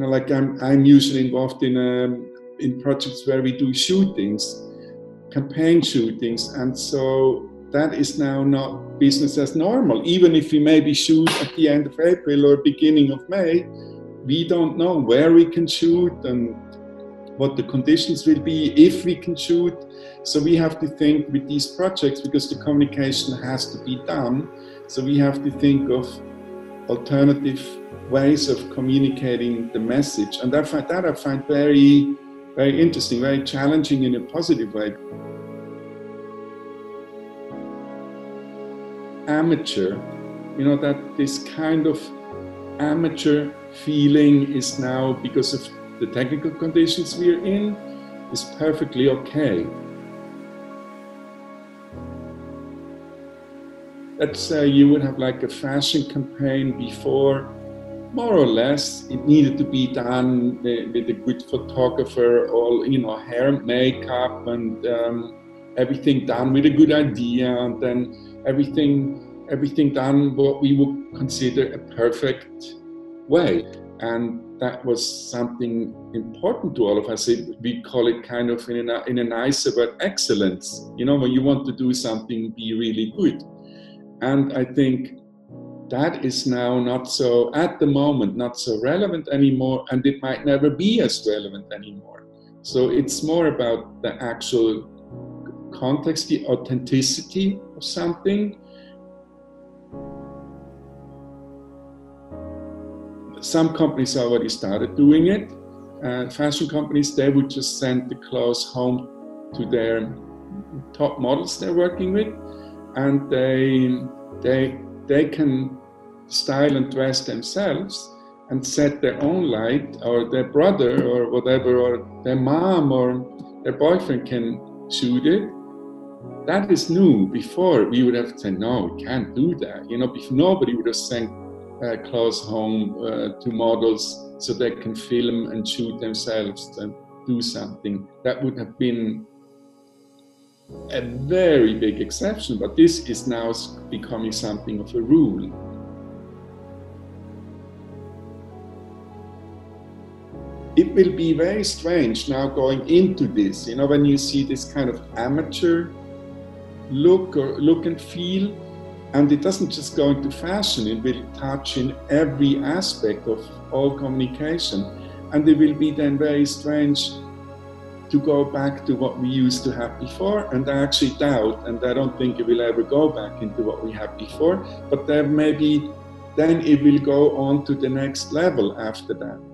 know, like I'm, I'm usually involved in um, in projects where we do shootings, campaign shootings, and so that is now not business as normal. Even if we maybe shoot at the end of April or beginning of May, we don't know where we can shoot and what the conditions will be if we can shoot. So we have to think with these projects because the communication has to be done. So we have to think of alternative ways of communicating the message, and that, that I find very, very interesting, very challenging in a positive way. Amateur, you know, that this kind of amateur feeling is now because of the technical conditions we're in is perfectly okay. Let's say you would have like a fashion campaign before, more or less, it needed to be done with a good photographer, all, you know, hair, makeup, and um, everything done with a good idea, and then everything, everything done what we would consider a perfect way. And that was something important to all of us. we call it kind of in a, in a nicer word, excellence. You know, when you want to do something, be really good. And I think that is now not so, at the moment, not so relevant anymore, and it might never be as relevant anymore. So it's more about the actual context, the authenticity of something, some companies already started doing it. Uh, fashion companies, they would just send the clothes home to their top models they're working with, and they they they can style and dress themselves and set their own light, or their brother or whatever, or their mom or their boyfriend can shoot it. That is new. Before we would have said, no, we can't do that. You know, if nobody would have sent uh, clothes home uh, to models so they can film and shoot themselves and do something. That would have been a very big exception, but this is now becoming something of a rule. It will be very strange now going into this, you know, when you see this kind of amateur look or look and feel and it doesn't just go into fashion, it will touch in every aspect of all communication. And it will be then very strange to go back to what we used to have before. And I actually doubt, and I don't think it will ever go back into what we had before, but there maybe then it will go on to the next level after that.